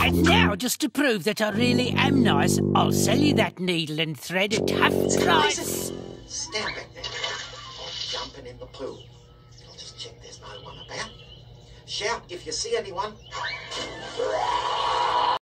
And now, just to prove that I really am nice, I'll sell you that needle and thread at half price. Stop it. I'm jumping in the pool. I'll just check there's no one about. Shout if you see anyone.